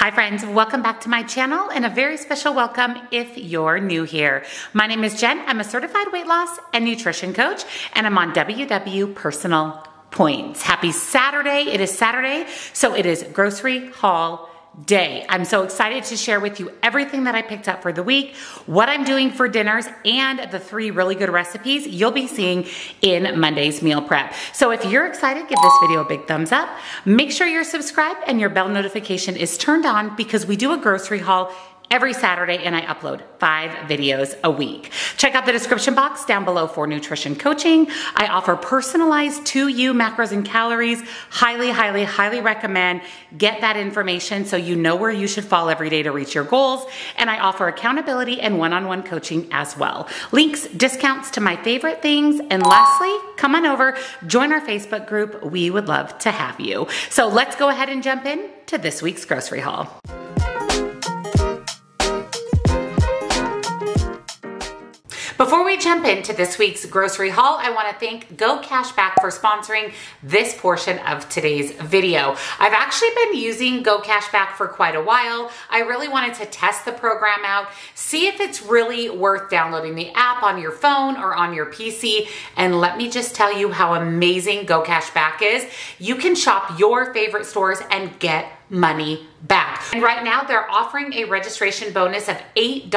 Hi friends, welcome back to my channel and a very special welcome if you're new here. My name is Jenn, I'm a certified weight loss and nutrition coach and I'm on WW Personal Points. Happy Saturday, it is Saturday, so it is grocery haul day. I'm so excited to share with you everything that I picked up for the week, what I'm doing for dinners, and the three really good recipes you'll be seeing in Monday's meal prep. So if you're excited, give this video a big thumbs up. Make sure you're subscribed and your bell notification is turned on because we do a grocery haul every Saturday and I upload five videos a week. Check out the description box down below for nutrition coaching. I offer personalized to you macros and calories. Highly, highly, highly recommend get that information so you know where you should fall every day to reach your goals. And I offer accountability and one-on-one -on -one coaching as well. Links, discounts to my favorite things. And lastly, come on over, join our Facebook group. We would love to have you. So let's go ahead and jump in to this week's grocery haul. Before we jump into this week's grocery haul, I wanna thank Go Cashback for sponsoring this portion of today's video. I've actually been using Go Cashback for quite a while. I really wanted to test the program out, see if it's really worth downloading the app on your phone or on your PC. And let me just tell you how amazing Go Cashback is. You can shop your favorite stores and get money back. And right now they're offering a registration bonus of $8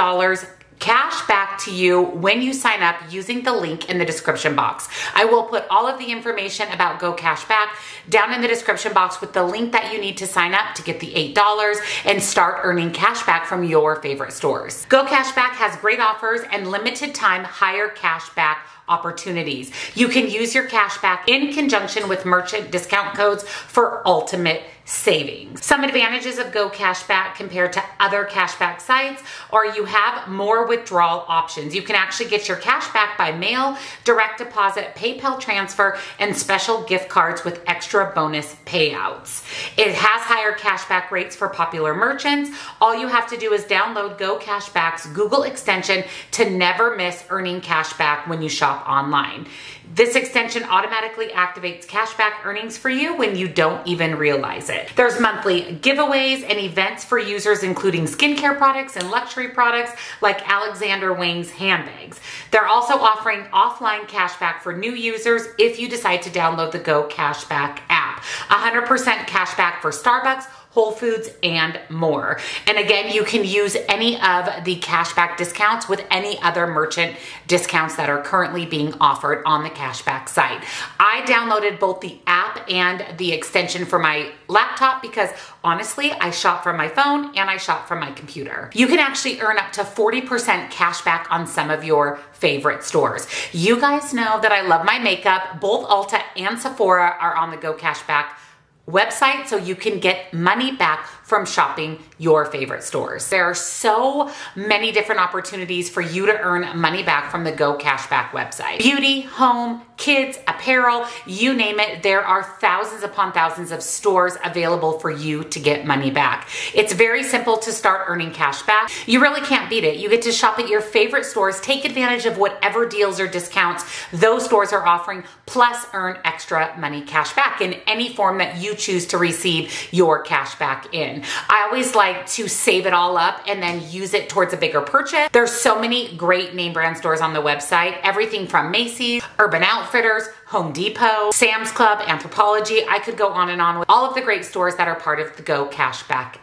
cash back to you when you sign up using the link in the description box. I will put all of the information about Go Cash Back down in the description box with the link that you need to sign up to get the $8 and start earning cash back from your favorite stores. Go Cash Back has great offers and limited time higher cash back opportunities. You can use your cash back in conjunction with merchant discount codes for ultimate savings. Some advantages of Go Cashback compared to other cashback sites are you have more withdrawal options. You can actually get your cash back by mail, direct deposit, PayPal transfer, and special gift cards with extra bonus payouts. It has higher cashback rates for popular merchants. All you have to do is download Go Cashback's Google extension to never miss earning cashback when you shop online. This extension automatically activates cashback earnings for you when you don't even realize it. There's monthly giveaways and events for users, including skincare products and luxury products like Alexander Wang's handbags. They're also offering offline cashback for new users if you decide to download the Go Cashback app. 100% cashback for Starbucks, Whole Foods, and more. And again, you can use any of the cashback discounts with any other merchant discounts that are currently being offered on the cashback site. I downloaded both the app and the extension for my laptop because honestly, I shop from my phone and I shop from my computer. You can actually earn up to 40% cashback on some of your favorite stores. You guys know that I love my makeup. Both Ulta and Sephora are on the Go Cashback website so you can get money back from shopping your favorite stores. There are so many different opportunities for you to earn money back from the Go Cashback website. Beauty, home, kids, apparel, you name it, there are thousands upon thousands of stores available for you to get money back. It's very simple to start earning cash back. You really can't beat it. You get to shop at your favorite stores, take advantage of whatever deals or discounts those stores are offering, plus earn extra money cash back in any form that you choose to receive your cash back in. I always like to save it all up and then use it towards a bigger purchase. There's so many great name brand stores on the website, everything from Macy's, Urban Outfitters, Home Depot, Sam's Club, Anthropologie. I could go on and on with all of the great stores that are part of the Go Cashback app.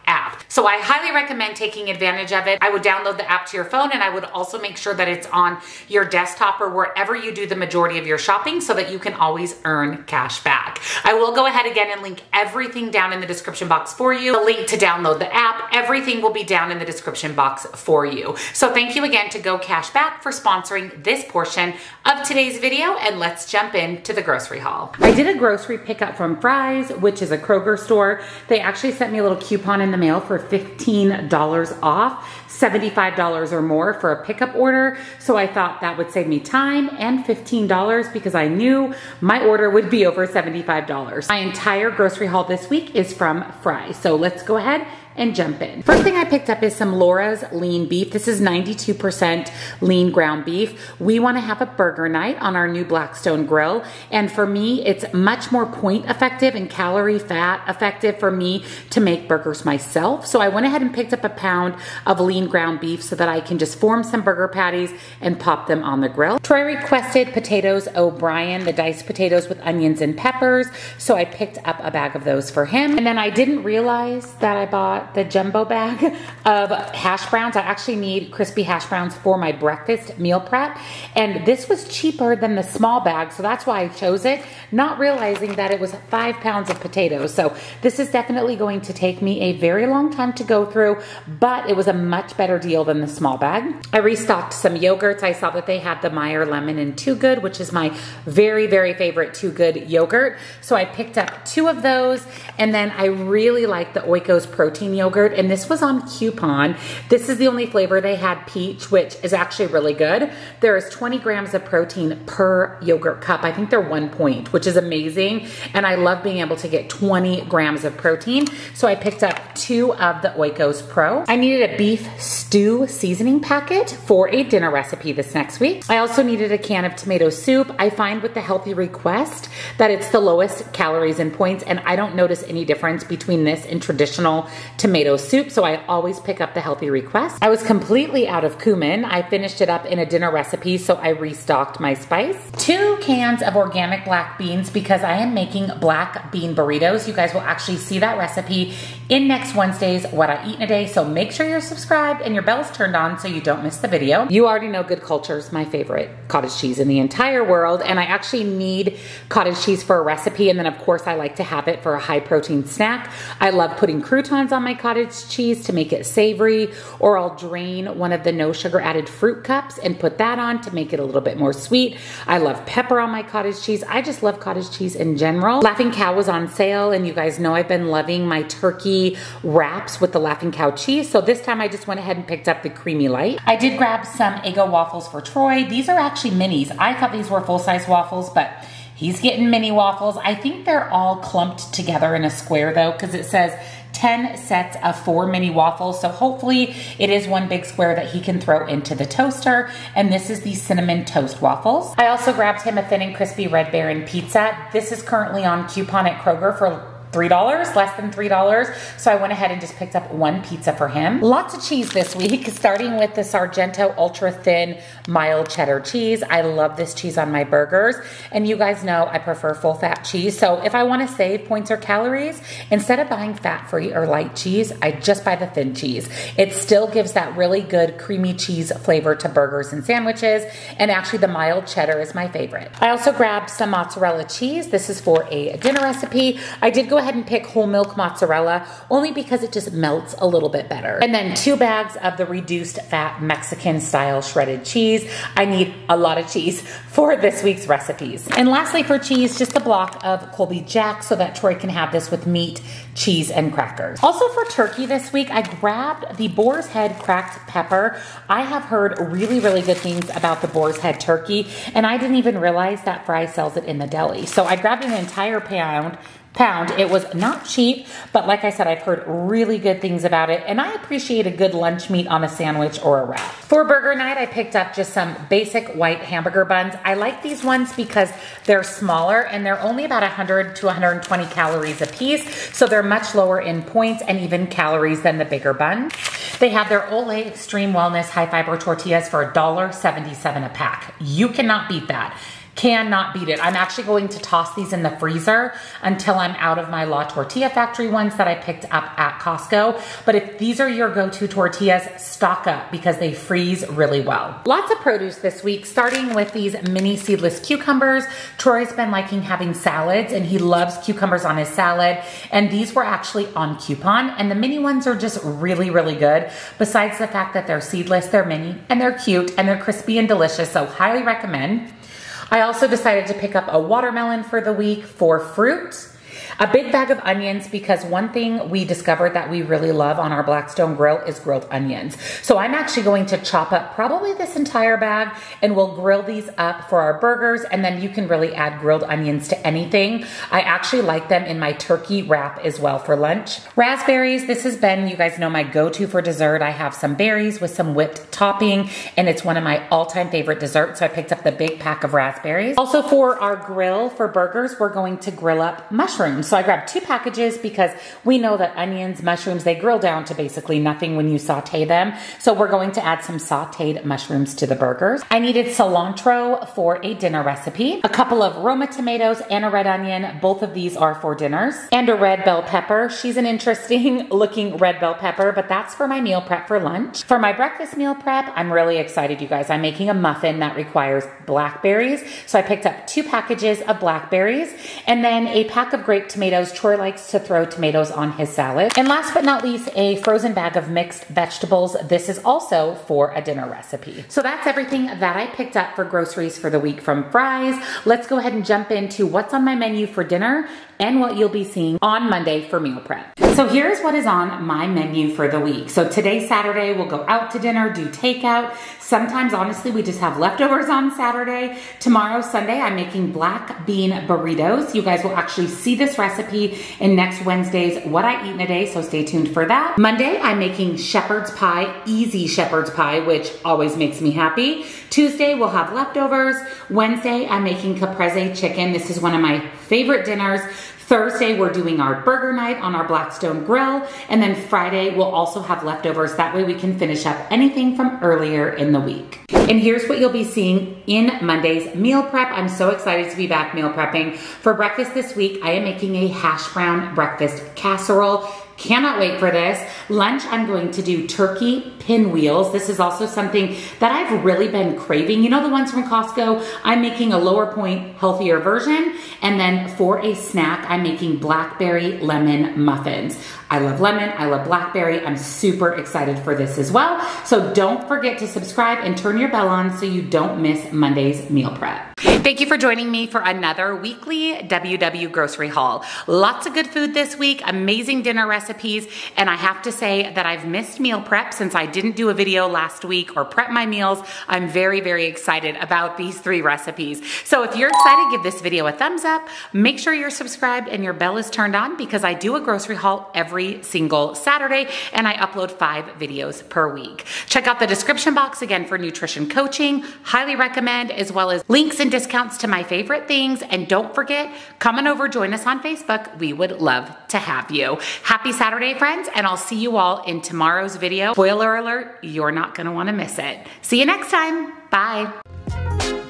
So I highly recommend taking advantage of it. I would download the app to your phone and I would also make sure that it's on your desktop or wherever you do the majority of your shopping so that you can always earn cash back. I will go ahead again and link everything down in the description box for you. The link to download the app, everything will be down in the description box for you. So thank you again to Go Cashback for sponsoring this portion of today's video and let's jump in to the grocery haul. I did a grocery pickup from Fry's, which is a Kroger store. They actually sent me a little coupon in the mail for $15 off, $75 or more for a pickup order. So I thought that would save me time and $15 because I knew my order would be over $75. My entire grocery haul this week is from Fry. So let's go ahead and jump in. First thing I picked up is some Laura's lean beef. This is 92% lean ground beef. We wanna have a burger night on our new Blackstone grill. And for me, it's much more point effective and calorie fat effective for me to make burgers myself. So I went ahead and picked up a pound of lean ground beef so that I can just form some burger patties and pop them on the grill. Troy requested potatoes O'Brien, the diced potatoes with onions and peppers. So I picked up a bag of those for him. And then I didn't realize that I bought the jumbo bag of hash browns. I actually need crispy hash browns for my breakfast meal prep. And this was cheaper than the small bag. So that's why I chose it, not realizing that it was five pounds of potatoes. So this is definitely going to take me a very long time to go through, but it was a much better deal than the small bag. I restocked some yogurts. I saw that they had the Meyer Lemon and Too Good, which is my very, very favorite Too Good yogurt. So I picked up two of those. And then I really like the Oikos protein yogurt. And this was on coupon. This is the only flavor they had peach, which is actually really good. There is 20 grams of protein per yogurt cup. I think they're one point, which is amazing. And I love being able to get 20 grams of protein. So I picked two of the Oikos Pro. I needed a beef stew seasoning packet for a dinner recipe this next week. I also needed a can of tomato soup. I find with the healthy request that it's the lowest calories and points and I don't notice any difference between this and traditional tomato soup so I always pick up the healthy request. I was completely out of cumin. I finished it up in a dinner recipe so I restocked my spice. Two cans of organic black beans because I am making black bean burritos. You guys will actually see that recipe in next Wednesday's What I Eat in a Day so make sure you're subscribed and your bell's turned on so you don't miss the video. You already know Good Culture is my favorite cottage cheese in the entire world and I actually need cottage cheese for a recipe and then of course I like to have it for a high protein snack. I love putting croutons on my cottage cheese to make it savory or I'll drain one of the no sugar added fruit cups and put that on to make it a little bit more sweet. I love pepper on my cottage cheese. I just love cottage cheese in general. Laughing Cow was on sale and you guys know I've been loving my turkey wraps with the Laughing Cow cheese. So this time I just went ahead and picked up the Creamy Light. I did grab some Eggo waffles for Troy. These are actually minis. I thought these were full-size waffles, but He's getting mini waffles. I think they're all clumped together in a square though, because it says 10 sets of four mini waffles. So hopefully it is one big square that he can throw into the toaster. And this is the cinnamon toast waffles. I also grabbed him a thin and crispy Red Baron pizza. This is currently on coupon at Kroger for $3, less than $3. So I went ahead and just picked up one pizza for him. Lots of cheese this week, starting with the Sargento Ultra Thin Mild Cheddar Cheese. I love this cheese on my burgers. And you guys know I prefer full fat cheese. So if I wanna save points or calories, instead of buying fat-free or light cheese, I just buy the thin cheese. It still gives that really good creamy cheese flavor to burgers and sandwiches. And actually the mild cheddar is my favorite. I also grabbed some mozzarella cheese. This is for a dinner recipe. I did go ahead and pick whole milk mozzarella only because it just melts a little bit better. And then two bags of the reduced fat Mexican style shredded cheese. I need a lot of cheese for this week's recipes. And lastly for cheese, just a block of Colby Jack so that Troy can have this with meat, cheese, and crackers. Also for turkey this week, I grabbed the Boar's Head cracked pepper. I have heard really, really good things about the Boar's Head turkey, and I didn't even realize that Fry sells it in the deli. So I grabbed an entire pound pound. It was not cheap, but like I said, I've heard really good things about it, and I appreciate a good lunch meat on a sandwich or a wrap. For burger night, I picked up just some basic white hamburger buns. I like these ones because they're smaller and they're only about 100 to 120 calories a piece, so they're much lower in points and even calories than the bigger bun. They have their Ole Extreme Wellness high fiber tortillas for $1.77 a pack. You cannot beat that. Cannot beat it. I'm actually going to toss these in the freezer until I'm out of my La Tortilla Factory ones that I picked up at Costco. But if these are your go-to tortillas, stock up because they freeze really well. Lots of produce this week, starting with these mini seedless cucumbers. Troy's been liking having salads and he loves cucumbers on his salad. And these were actually on coupon and the mini ones are just really, really good. Besides the fact that they're seedless, they're mini and they're cute and they're crispy and delicious. So highly recommend. I also decided to pick up a watermelon for the week for fruit. A big bag of onions because one thing we discovered that we really love on our Blackstone grill is grilled onions. So I'm actually going to chop up probably this entire bag and we'll grill these up for our burgers and then you can really add grilled onions to anything. I actually like them in my turkey wrap as well for lunch. Raspberries, this has been, you guys know my go-to for dessert. I have some berries with some whipped topping and it's one of my all-time favorite desserts. So I picked up the big pack of raspberries. Also for our grill for burgers, we're going to grill up mushrooms. So I grabbed two packages because we know that onions, mushrooms, they grill down to basically nothing when you saute them. So we're going to add some sauteed mushrooms to the burgers. I needed cilantro for a dinner recipe, a couple of Roma tomatoes and a red onion. Both of these are for dinners and a red bell pepper. She's an interesting looking red bell pepper, but that's for my meal prep for lunch. For my breakfast meal prep, I'm really excited, you guys. I'm making a muffin that requires blackberries. So I picked up two packages of blackberries and then a pack of grape tomatoes. Troy likes to throw tomatoes on his salad. And last but not least, a frozen bag of mixed vegetables. This is also for a dinner recipe. So that's everything that I picked up for groceries for the week from Fry's. Let's go ahead and jump into what's on my menu for dinner and what you'll be seeing on Monday for meal prep. So here's what is on my menu for the week. So today, Saturday, we'll go out to dinner, do takeout. Sometimes, honestly, we just have leftovers on Saturday. Tomorrow, Sunday, I'm making black bean burritos. You guys will actually see this recipe in next Wednesday's What I Eat in a Day, so stay tuned for that. Monday, I'm making shepherd's pie, easy shepherd's pie, which always makes me happy. Tuesday, we'll have leftovers. Wednesday, I'm making caprese chicken. This is one of my favorite dinners. Thursday, we're doing our burger night on our Blackstone grill. And then Friday, we'll also have leftovers. That way we can finish up anything from earlier in the week. And here's what you'll be seeing in Monday's meal prep. I'm so excited to be back meal prepping. For breakfast this week, I am making a hash brown breakfast casserole. Cannot wait for this. Lunch, I'm going to do turkey pinwheels. This is also something that I've really been craving. You know the ones from Costco? I'm making a lower point, healthier version. And then for a snack, I'm making blackberry lemon muffins. I love lemon, I love blackberry. I'm super excited for this as well. So don't forget to subscribe and turn your bell on so you don't miss Monday's meal prep. Thank you for joining me for another weekly WW grocery haul. Lots of good food this week, amazing dinner recipes, and I have to say that I've missed meal prep since I didn't do a video last week or prep my meals. I'm very, very excited about these three recipes. So if you're excited, give this video a thumbs up. Make sure you're subscribed and your bell is turned on because I do a grocery haul every single Saturday, and I upload five videos per week. Check out the description box again for nutrition coaching. Highly recommend, as well as links and discounts to my favorite things. And don't forget, come on over, join us on Facebook. We would love to have you. Happy Saturday, friends, and I'll see you all in tomorrow's video. Spoiler alert, you're not gonna wanna miss it. See you next time. Bye.